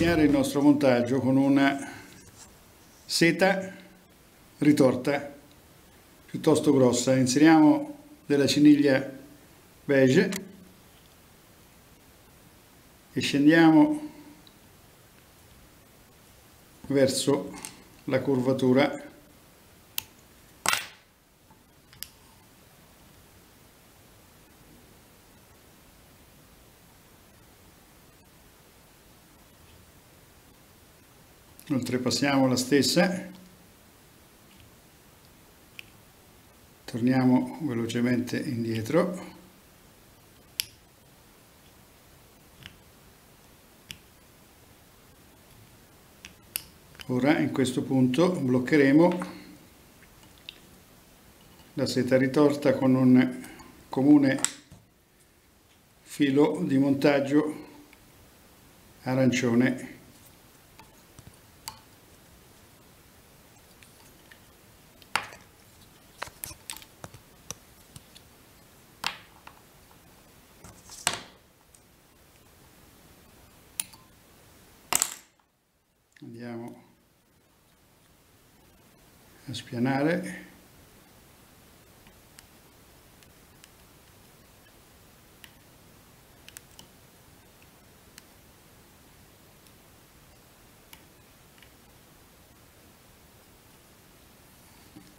Iniziare il nostro montaggio con una seta ritorta piuttosto grossa. Inseriamo della ciniglia beige e scendiamo verso la curvatura oltrepassiamo la stessa. Torniamo velocemente indietro. Ora in questo punto bloccheremo la seta ritorta con un comune filo di montaggio arancione andiamo a spianare.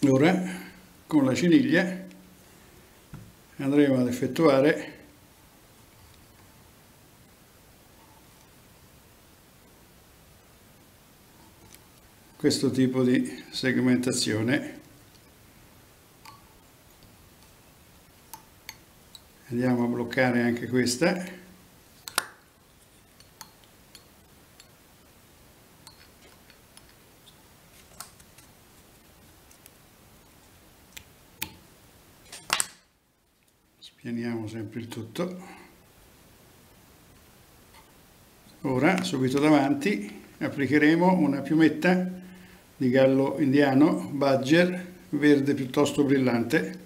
Ora con la ciniglia andremo ad effettuare questo tipo di segmentazione. Andiamo a bloccare anche questa. Spianiamo sempre il tutto. Ora subito davanti applicheremo una piumetta di gallo indiano, badger, verde piuttosto brillante.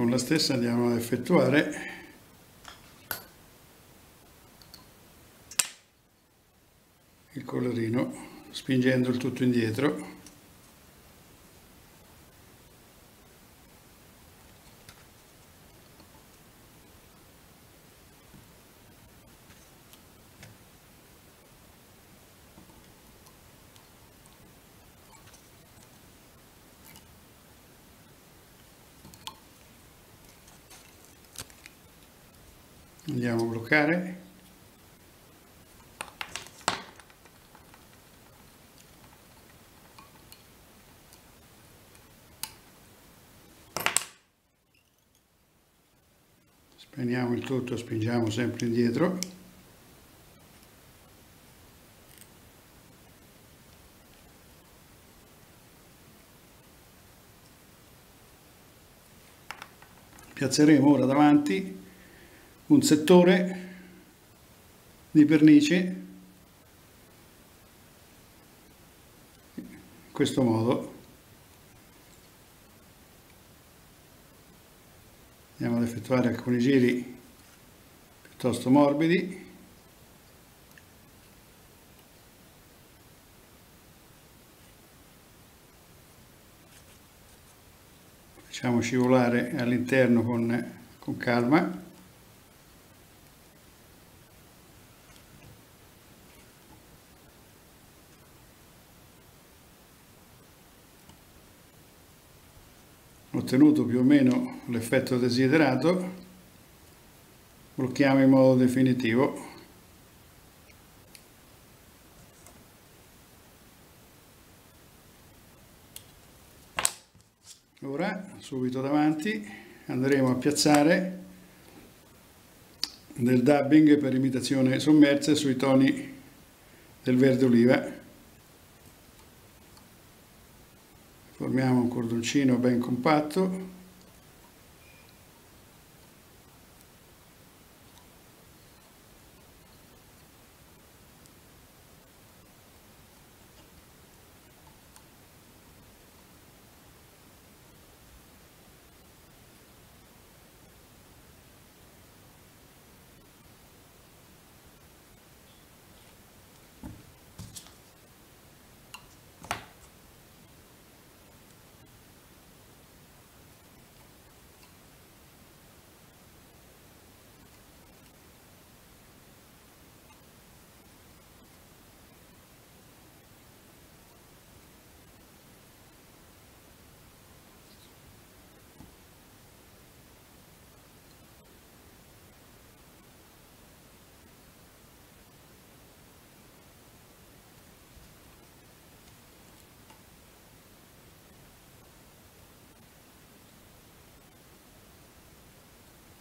Con la stessa andiamo ad effettuare. Il colorino spingendo il tutto indietro andiamo a bloccare. Spegniamo il tutto spingiamo sempre indietro. Piazzeremo ora davanti un settore di pernice in questo modo. Andiamo ad effettuare alcuni giri piuttosto morbidi. Facciamo scivolare all'interno con, con calma ottenuto più o meno l'effetto desiderato, blocchiamo in modo definitivo. ora subito davanti andremo a piazzare del dubbing per imitazione sommersa sui toni del verde oliva formiamo un cordoncino ben compatto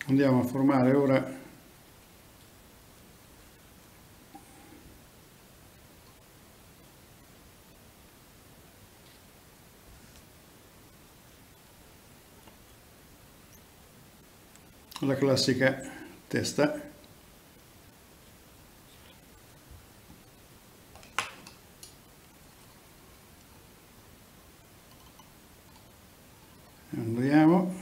andiamo a formare ora. La classica testa andiamo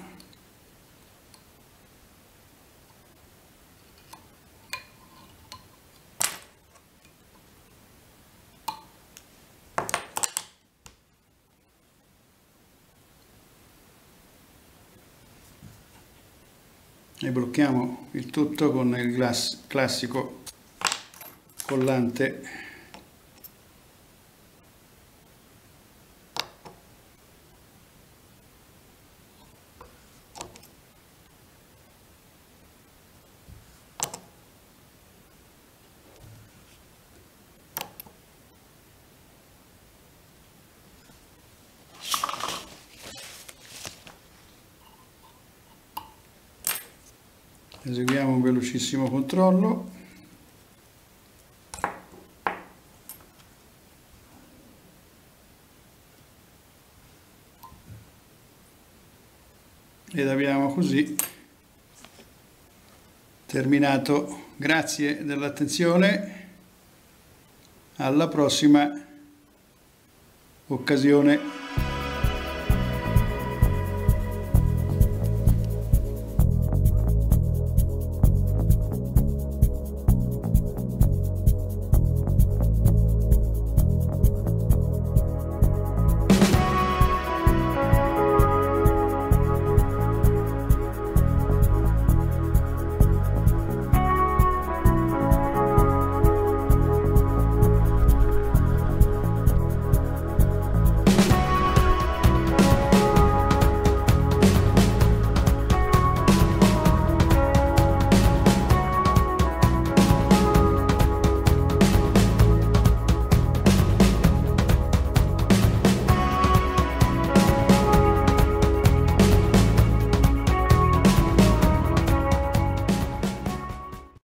e blocchiamo il tutto con il glass classico collante eseguiamo un velocissimo controllo. Ed abbiamo così terminato. Grazie dell'attenzione. Alla prossima occasione